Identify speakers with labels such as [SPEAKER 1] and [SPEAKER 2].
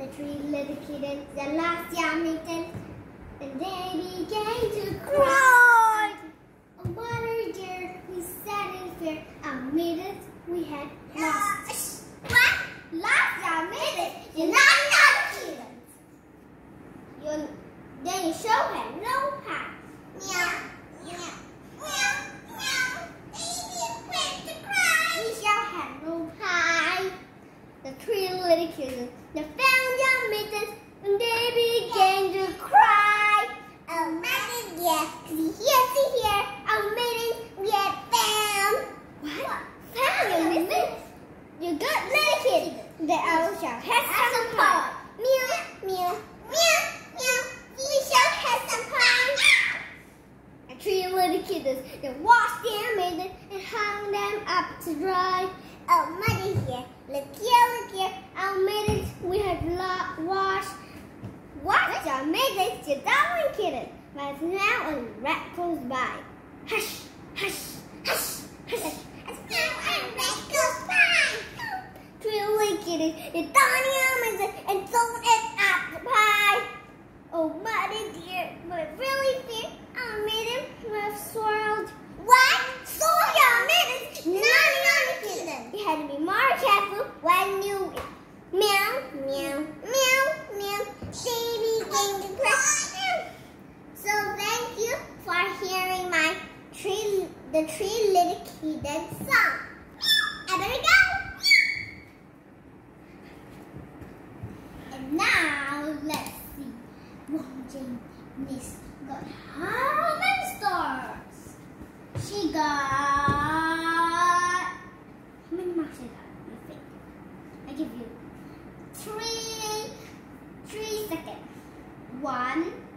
[SPEAKER 1] The tree led the last young kitten, and they began to cry. A water deer. we sat in fear, a minute we had lost. What? Lost a minute, you know? The three little kids, they found young mittens, and they began to cry. Oh, mother dear, see here, see here, our mittens we have found. What? Found your mittens? You good little kids. The uh, owl shall have some pie. Meow, meow, meow, meow. We shall have some pie. And three little kids, they washed their mittens and hung them up to dry. Oh, mother here, look here, look here, our mittens we have washed. Watch our mittens, you darling kitten. But now a rat goes by. Hush, hush, hush, hush. And now a rat goes by. Three little kittens, you darling our mittens and throw it at the pie. Oh, mother dear, but really dear, our mittens were swirled. What? Swirl your mittens? Naughty, naughty kitten. You had to be more careful when you meow, meow, meow, meow. Baby came to cry. So thank you for hearing my tree, the three little kittens song. I better go. Three